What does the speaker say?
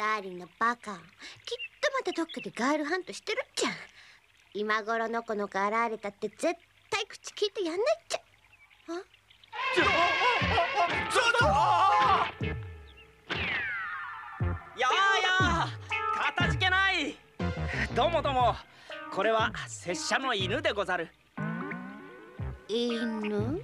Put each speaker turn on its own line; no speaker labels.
ダーリンのバカきっとまたどっかでガールハントしてる？っちゃ今頃のこの子現れたって絶対口聞いてやんないっちゃ。あ
ちょちょやあやかたじけない。どうもどうも。これは拙者の犬でござる。
犬？